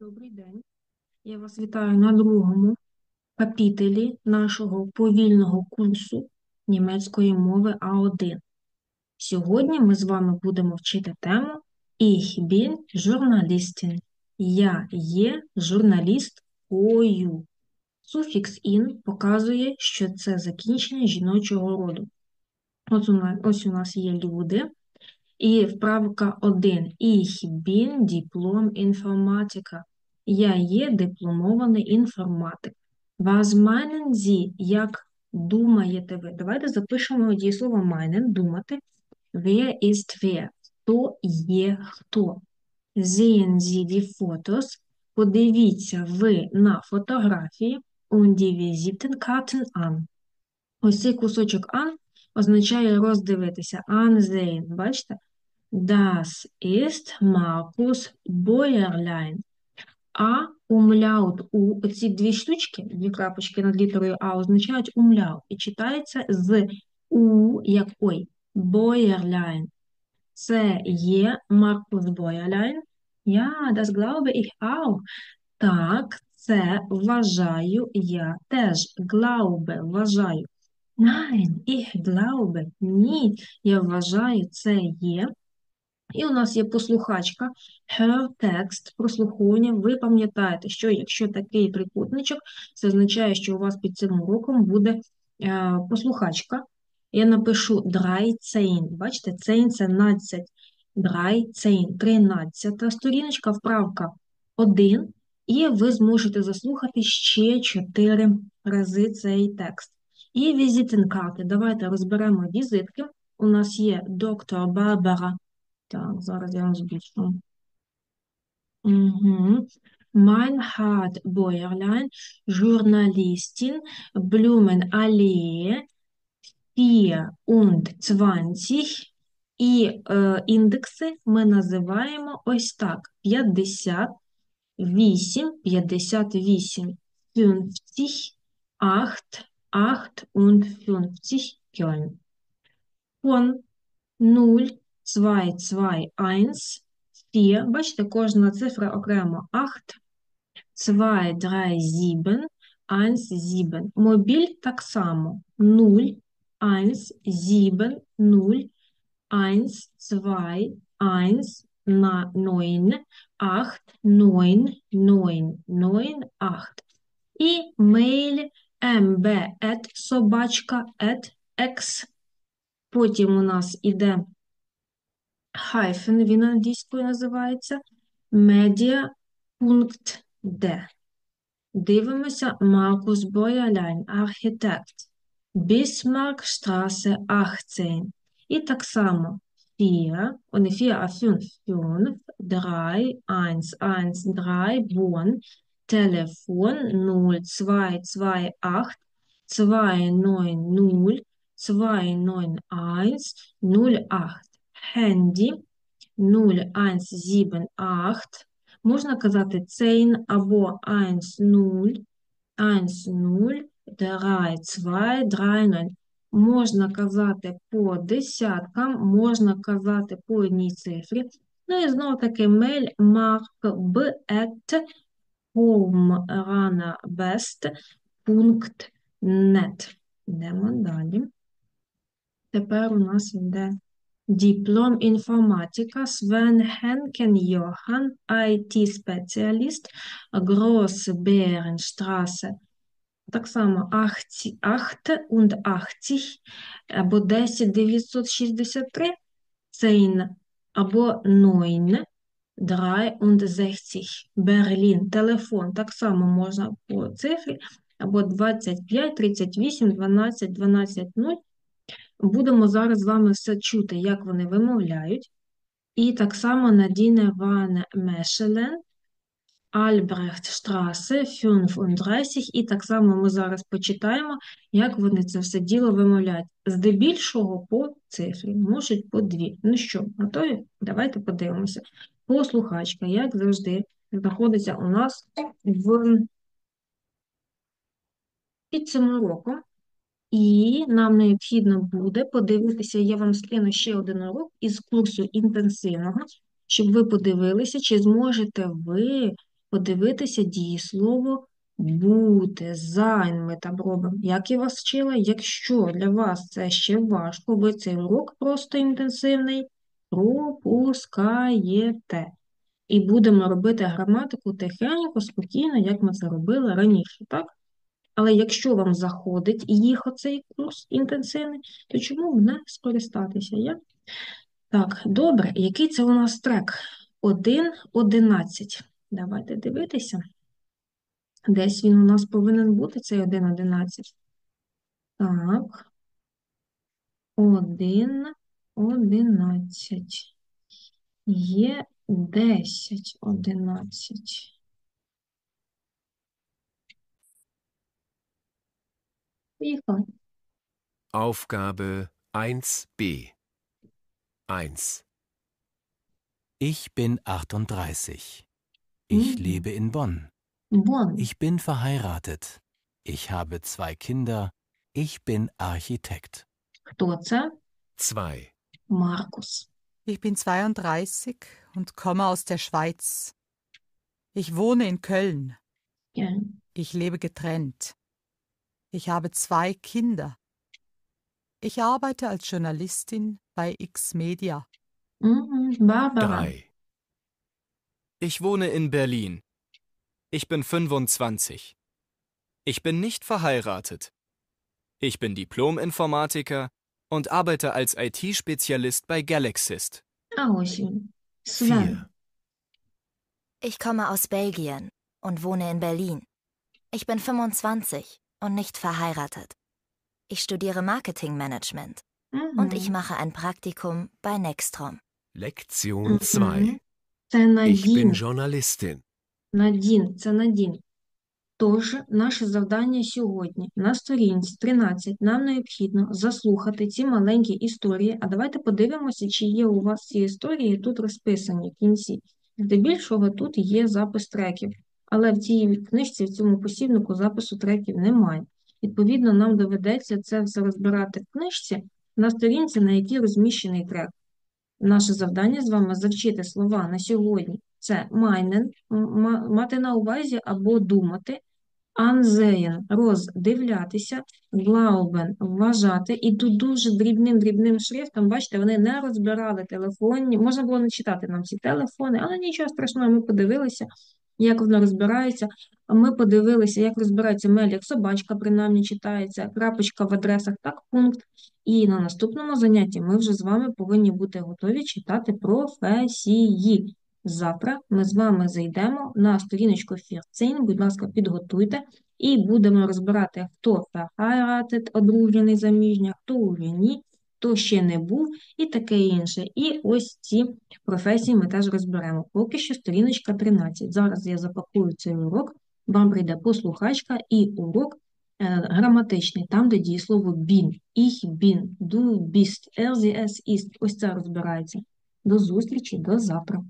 Добрий день. Я вас вітаю на другому капітелі нашого повільного курсу німецької мови А1. Сьогодні ми з вами будемо вчити тему Ich bin Journalistin. Я є журналісткою. Суфікс «ін» показує, що це закінчення жіночого роду. Ось у нас, ось у нас є люди. І вправка 1. Ich bin диплом інформатика. Я є дипломований інформатик. Was meinen Sie? Як думаєте ви? Давайте запишемо дієслово meinen, думати. Wer ist wer? Хто є хто? Sehen Sie die Fotos? Подивіться ви на фотографії und die Visitenkarten an. Ось цей кусочок an означає роздивитися. Ansehen. Бачите? Das ist Markus Bäuerlein. А умляут у оці дві штучки, дві крапочки над літерою А означають умляут. І читається з У, як ой, Bäuerlein. Це є Маркус Бäuerlein. Ja, das glaube ich auch. Так, це вважаю я теж. Glaube, вважаю. Nein, ich glaube. Ні, я вважаю, це є. І у нас є послухачка, her text, прослуховування. Ви пам'ятаєте, що якщо такий трикутничок, це означає, що у вас під цим уроком буде е, послухачка. Я напишу драйцейн. Бачите, цейн це 12. Драйцейн, 13 сторіночка, вправка 1. І ви зможете заслухати ще 4 рази цей текст. І візитинкарти. Давайте розберемо візитки. У нас є доктор Барбара. Так, зараз я вам збільшу. Угу. Meinhard Bäuerlein, Journalistin, Blumenallee, 24. І е, індекси ми називаємо ось так: 50, 8, 58, 50, 8, 58 Köln. Von 0 2, 2, 1, 4. Бачите, кожна цифра окремо. 8, 2, 3, 7, 1, 7. Мобіль так само. 0, 1, 7, 0, 1, 2, 1, 9, 8, 9, 9, 9, 8. І мейль mb at собачка at x. Потім у нас іде хайфен, він англійською називається media.d. Дивимося Маркус Боялян, архітект. Bismarckstraße 18. І так само 4, о не 4, а 5, 5, 3, 1, 1, 3, Bonn, Telefon 0, 2, 2, 8, 2, 9, 0, 2, 9, 1, 0, 8. Handy 0178. Можна казати цейн або 1-0, 1-0, 3-2, 3-0. Можна казати по десяткам, можна казати по одній цифрі. Ну і знову таки мейль марк б ет homeranabest.net. Йдемо далі. Тепер у нас йде Диплом інформатика Свен Хенкен Йохан, IT-спеціаліст, Grossbeerenstraße. Так само 8 und 80 або 10963, Цейн або 9, 63, Берлін. Телефон так само можна по цифрі, або 25, 38, 12, 12, 0. Будемо зараз з вами все чути, як вони вимовляють. І так само Надіне Ван Мешелен, Альбрехт Альбрехтштрасе, 35. І так само ми зараз почитаємо, як вони це все діло вимовляють. Здебільшого по цифрі, можуть по дві. Ну що, готові? Давайте подивимося. Послухачка, як завжди, знаходиться у нас в під цим уроком. І нам необхідно буде подивитися, я вам скину ще один урок із курсу інтенсивного, щоб ви подивилися, чи зможете ви подивитися дієслово бути, sein ми там робимо. Як я вас вчила, якщо для вас це ще важко, ви цей урок просто інтенсивний, пропускаєте. І будемо робити граматику тихенько, спокійно, як ми це робили раніше, так? Але якщо вам заходить їх оцей курс інтенсивний, то чому б не скористатися? Я? Так, добре, який це у нас трек? 1.11. Давайте дивитися. Десь він у нас повинен бути, цей 1.11. Так. 1.11. Є 10.11. Поїхали. Aufgabe 1b 1. Ich bin 38. Ich Mhm. lebe in Bonn. Бон. Ich bin verheiratet. Ich habe zwei Kinder. Ich bin Architekt. Хто це? 2. Маркус. Ich bin 32 und komme aus der Schweiz. Ich wohne in Köln. Е, Ich lebe getrennt. Ich habe zwei Kinder. Ich arbeite als Journalistin bei X Media. Mhm, Barbara. Drei. Ich wohne in Berlin. Ich bin 25. Ich bin nicht verheiratet. Ich bin Diplom-Informatiker und arbeite als IT-Spezialist bei Galaxist. Oh, schön. Vier. Ich komme aus Belgien und wohne in Berlin. Ich bin 25. Und nicht verheiratet. Ich studiere Marketingmanagement und ich mache ein Praktikum bei Nextrom. Lektion Mhm. 2. Це Ich bin Надін. Journalistin. Надін, це Надін. Тож, наше завдання сьогодні на сторінці 13 нам необхідно заслухати ці маленькі історії. А давайте подивимося, чи є у вас ці історії тут розписані в кінці. Здебільшого тут є запис треків, але в цій книжці, в цьому посібнику запису треків немає. Відповідно, нам доведеться це все розбирати в книжці на сторінці, на якій розміщений трек. Наше завдання з вами завчити слова на сьогодні. Це meinen, мати на увазі або думати, ansehen роздивлятися, glauben вважати. І тут дуже дрібним-дрібним шрифтом, бачите, вони не розбирали телефонні. Можна було не читати нам ці телефони, але нічого страшного, ми подивилися, як воно розбирається. Ми подивилися, як розбирається мель, як собачка принаймні читається, крапочка в адресах, так, пункт. І на наступному занятті ми вже з вами повинні бути готові читати професії. Завтра ми з вами зайдемо на сторіночку Фірцин, будь ласка, підготуйте, і будемо розбирати, хто verheiratet, одружений заміжня, хто уже ні, хто ще не був і таке інше. І ось ці професії ми теж розберемо. Поки що сторіночка 13. Зараз я запакую цей урок, вам прийде послухачка і урок е, граматичний, там, де дієслово бін, Ich bin, du bist, er, sie, es. Ось це розбирається. До зустрічі, до завтра.